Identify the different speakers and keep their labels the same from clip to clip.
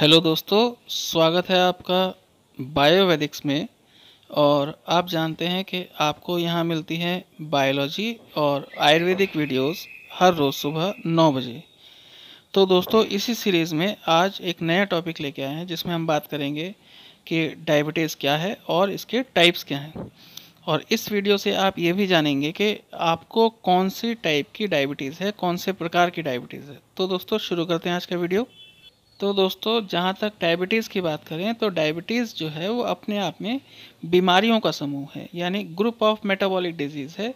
Speaker 1: Hello दोस्तों, स्वागत है आपका बायोवेदिक्स में। और आप जानते हैं कि आपको यहाँ मिलती है बायोलॉजी और आयुर्वेदिक वीडियोस हर रोज़ सुबह नौ बजे। तो दोस्तों, इसी सीरीज़ में आज एक नया टॉपिक लेके आए हैं, जिसमें हम बात करेंगे कि डायबिटीज़ क्या है और इसके टाइप्स क्या हैं। और इस वीडियो से आप ये भी जानेंगे कि आपको कौन सी टाइप की डायबिटीज़ है, कौन से प्रकार की डायबिटीज़ है। तो दोस्तों, शुरू करते हैं आज का वीडियो। तो दोस्तों, जहाँ तक डायबिटीज़ की बात करें तो डायबिटीज़ जो है, वो अपने आप में बीमारियों का समूह है, यानी ग्रुप ऑफ़ मेटाबॉलिक डिज़ीज़ है,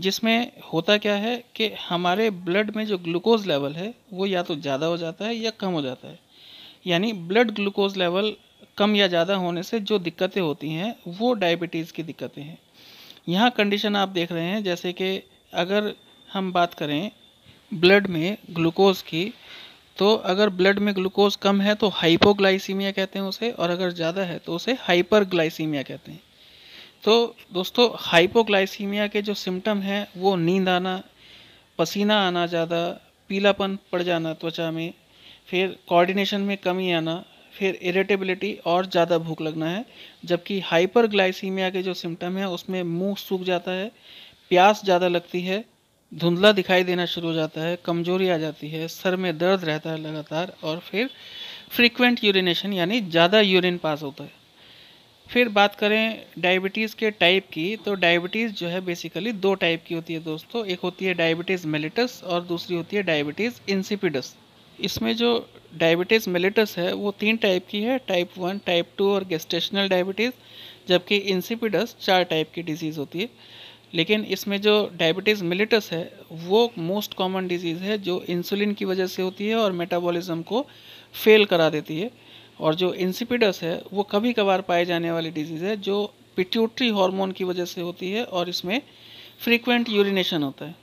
Speaker 1: जिसमें होता क्या है कि हमारे ब्लड में जो ग्लूकोज लेवल है, वो या तो ज़्यादा हो जाता है या कम हो जाता है। यानी ब्लड ग्लूकोज लेवल कम या ज़्यादा होने से जो दिक्कतें होती हैं, वो डायबिटीज़ की दिक्कतें हैं। यहाँ कंडीशन आप देख रहे हैं, जैसे कि अगर हम बात करें ब्लड में ग्लूकोज की तो अगर ब्लड में ग्लूकोज कम है तो हाइपोग्लाइसीमिया कहते हैं उसे, और अगर ज़्यादा है तो उसे हाइपरग्लाइसीमिया कहते हैं। तो दोस्तों हाइपोग्लाइसीमिया के जो सिम्टम हैं, वो नींद आना, पसीना आना ज़्यादा, पीलापन पड़ जाना त्वचा में, फिर कोऑर्डिनेशन में कमी आना, फिर इरिटेबिलिटी और ज़्यादा भूख लगना है, जबकि हाइपरग्लाइसीमिया के जो सिम्टम हैं, उसमें मुँह सूख जाता है, प्यास ज़्यादा लगती है धुंधला दिखाई देना शुरू हो जाता है, कमज़ोरी आ जाती है, सर में दर्द रहता है लगातार और फिर फ्रीक्वेंट यूरिनेशन यानी ज़्यादा यूरिन पास होता है। फिर बात करें डायबिटीज़ के टाइप की तो डायबिटीज़ जो है बेसिकली दो टाइप की होती है दोस्तों, एक होती है डायबिटीज़ मेलिटस और दूसरी होती है डायबिटीज़ इंसिपिडस इसमें जो डायबिटीज़ मेलिटस है, वो तीन टाइप की है टाइप वन टाइप टू और गेस्टेशनल डायबिटीज़ जबकि इंसिपिडस चार टाइप की डिज़ीज़ होती है। लेकिन इसमें जो डायबिटीज़ मिलिटस है, वो मोस्ट कॉमन डिज़ीज़ है, जो इंसुलिन की वजह से होती है और मेटाबॉलिज्म को फेल करा देती है। और जो इंसिपिडस है, वो कभी कभार पाए जाने वाली डिज़ीज़ है, जो पिट्यूटरी हार्मोन की वजह से होती है और इसमें फ्रीक्वेंट यूरिनेशन होता है।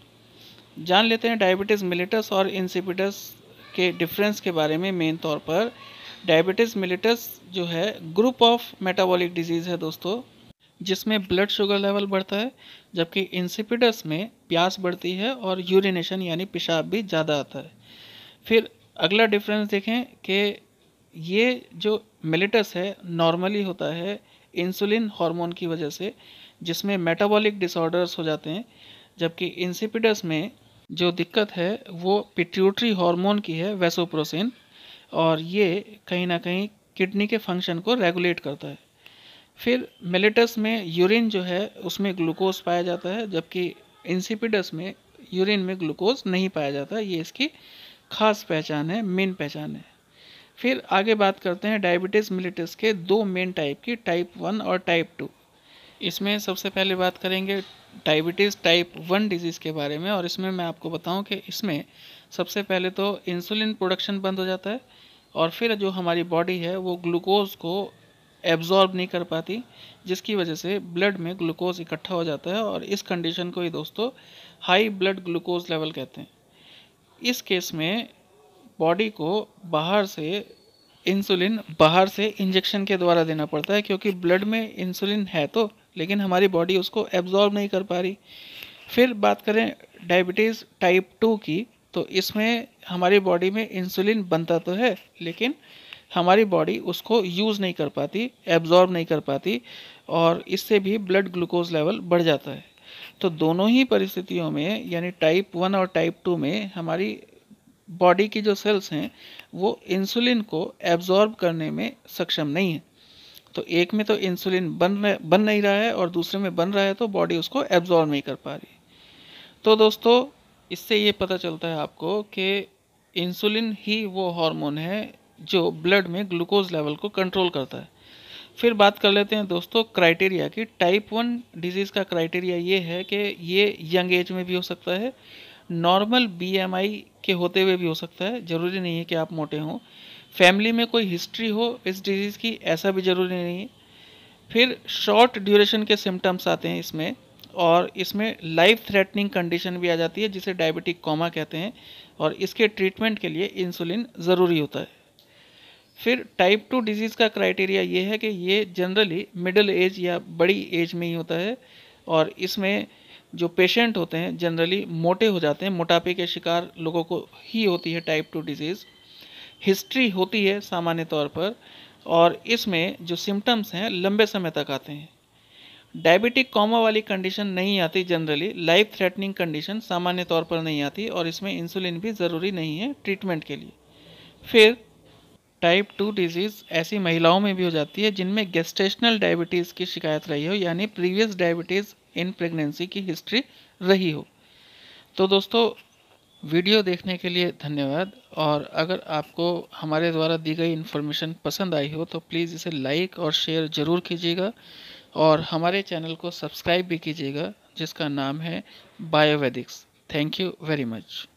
Speaker 1: जान लेते हैं डायबिटीज़ मिलिटस और इंसिपिडस के डिफरेंस के बारे में मेन तौर पर। डायबिटीज़ मिलिटस जो है ग्रुप ऑफ़ मेटाबॉलिक डिज़ीज़ है दोस्तों। जिसमें ब्लड शुगर लेवल बढ़ता है, जबकि इंसिपिडस में प्यास बढ़ती है और यूरिनेशन यानी पेशाब भी ज़्यादा आता है। फिर अगला डिफरेंस देखें कि ये जो मिलिटस है नॉर्मली होता है इंसुलिन हार्मोन की वजह से, जिसमें मेटाबॉलिक डिसऑर्डर्स हो जाते हैं, जबकि इंसिपिडस में जो दिक्कत है, वो पिट्यूटरी हार्मोन की है वेसोप्रोसिन और ये कहीं ना कहीं किडनी के फ़ंक्शन को रेगुलेट करता है। फिर मिलेटस में यूरिन जो है, उसमें ग्लूकोज पाया जाता है, जबकि इंसिपिडस में यूरिन में ग्लूकोज नहीं पाया जाता, ये इसकी खास पहचान है मेन पहचान है। फिर आगे बात करते हैं डायबिटीज़ मिलिटस के दो मेन टाइप की टाइप वन और टाइप टू इसमें सबसे पहले बात करेंगे डायबिटीज़ टाइप वन डिज़ीज़ के बारे में, और इसमें मैं आपको बताऊँ कि इसमें सबसे पहले तो इंसुलिन प्रोडक्शन बंद हो जाता है, और फिर जो हमारी बॉडी है, वो ग्लूकोज को एब्जॉर्ब नहीं कर पाती, जिसकी वजह से ब्लड में ग्लूकोज इकट्ठा हो जाता है और इस कंडीशन को ही दोस्तों हाई ब्लड ग्लूकोज लेवल कहते हैं। इस केस में बॉडी को बाहर से इंसुलिन बाहर से इंजेक्शन के द्वारा देना पड़ता है, क्योंकि ब्लड में इंसुलिन है तो लेकिन हमारी बॉडी उसको एब्जॉर्ब नहीं कर पा रही। फिर बात करें डायबिटीज़ टाइप टू की तो इसमें हमारी बॉडी में इंसुलिन बनता तो है, लेकिन हमारी बॉडी उसको यूज़ नहीं कर पाती एब्जॉर्ब नहीं कर पाती और इससे भी ब्लड ग्लूकोज लेवल बढ़ जाता है। तो दोनों ही परिस्थितियों में, यानी टाइप वन और टाइप टू में हमारी बॉडी की जो सेल्स हैं, वो इंसुलिन को एब्जॉर्ब करने में सक्षम नहीं है। तो एक में तो इंसुलिन बन बन नहीं रहा है और दूसरे में बन रहा है तो बॉडी उसको एब्जॉर्ब नहीं कर पा रही। तो दोस्तों, इससे ये पता चलता है आपको कि इंसुलिन ही वो हार्मोन है जो ब्लड में ग्लूकोज लेवल को कंट्रोल करता है। फिर बात कर लेते हैं दोस्तों क्राइटेरिया की। टाइप वन डिज़ीज़ का क्राइटेरिया ये है कि ये यंग एज में भी हो सकता है नॉर्मल बीएमआई के होते हुए भी हो सकता है। ज़रूरी नहीं है कि आप मोटे हों। फैमिली में कोई हिस्ट्री हो इस डिज़ीज़ की, ऐसा भी ज़रूरी नहीं है। फिर शॉर्ट ड्यूरेशन के सिम्टम्स आते हैं इसमें, और इसमें लाइफ थ्रेटनिंग कंडीशन भी आ जाती है, जिसे डायबिटिक कॉमा कहते हैं, और इसके ट्रीटमेंट के लिए इंसुलिन ज़रूरी होता है। फिर टाइप टू डिज़ीज़ का क्राइटेरिया ये है कि ये जनरली मिडिल एज या बड़ी एज में ही होता है और इसमें जो पेशेंट होते हैं जनरली मोटे हो जाते हैं, मोटापे के शिकार लोगों को ही होती है टाइप टू डिज़ीज़ हिस्ट्री होती है सामान्य तौर पर और इसमें जो सिम्टम्स हैं, लंबे समय तक आते हैं। डायबिटिक कॉमा वाली कंडीशन नहीं आती जनरली लाइफ थ्रेटनिंग कंडीशन सामान्य तौर पर नहीं आती और इसमें इंसुलिन भी ज़रूरी नहीं है ट्रीटमेंट के लिए। फिर टाइप टू डिज़ीज़ ऐसी महिलाओं में भी हो जाती है जिनमें गेस्टेशनल डायबिटीज़ की शिकायत रही हो, यानी प्रीवियस डायबिटीज़ इन प्रेगनेंसी की हिस्ट्री रही हो। तो दोस्तों, वीडियो देखने के लिए धन्यवाद। और अगर आपको हमारे द्वारा दी गई इन्फॉर्मेशन पसंद आई हो तो प्लीज़ इसे लाइक और शेयर ज़रूर कीजिएगा। और हमारे चैनल को सब्सक्राइब भी कीजिएगा, जिसका नाम है Biovedics thank you very much